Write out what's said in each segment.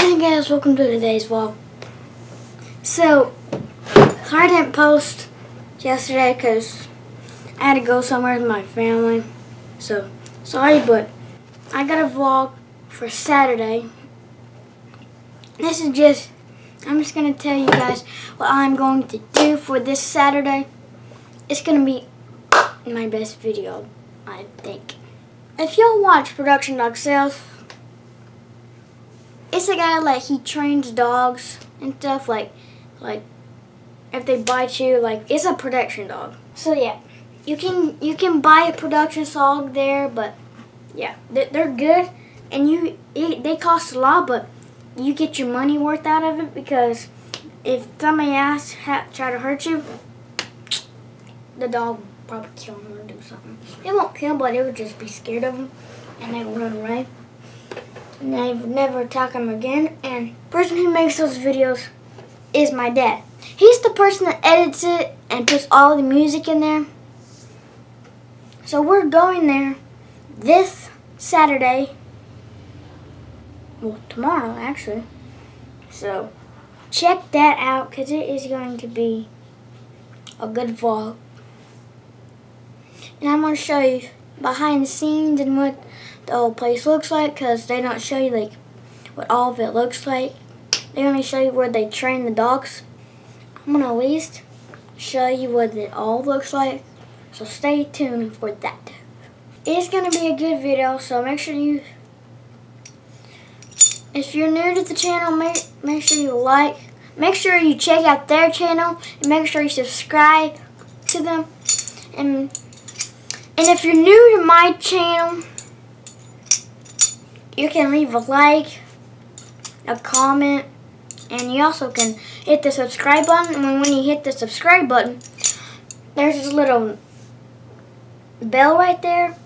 Hey guys, welcome to today's vlog. So, sorry I didn't post yesterday because I had to go somewhere with my family. So, sorry, but I got a vlog for Saturday. This is just, I'm just going to tell you guys what I'm going to do for this Saturday. It's going to be my best video, I think. If y'all watch Protection Dog Sales, it's a guy like he trains dogs and stuff like like if they bite you like it's a protection dog. So yeah you can you can buy a protection dog there but yeah they're good and you it, they cost a lot but you get your money worth out of it because if somebody else ha, try to hurt you the dog probably kill him or do something. It won't kill but it would just be scared of him and they run away and I've never attack him again. And person who makes those videos is my dad. He's the person that edits it and puts all the music in there. So we're going there this Saturday. Well, tomorrow actually. So check that out because it is going to be a good vlog. And I'm going to show you behind the scenes and what the whole place looks like because they don't show you like what all of it looks like. They only show you where they train the dogs. I'm going to at least show you what it all looks like. So stay tuned for that. It's going to be a good video, so make sure you, if you're new to the channel, make, make sure you like, make sure you check out their channel, and make sure you subscribe to them. And, and if you're new to my channel, you can leave a like, a comment, and you also can hit the subscribe button. And when you hit the subscribe button, there's this little bell right there.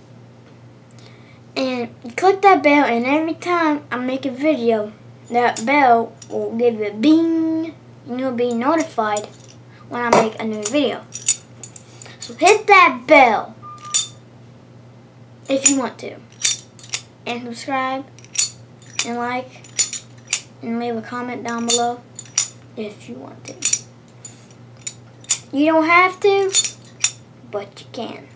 And click that bell, and every time I make a video, that bell will give a bing, and you'll be notified when I make a new video. So hit that bell if you want to and subscribe and like and leave a comment down below if you want to. You don't have to, but you can.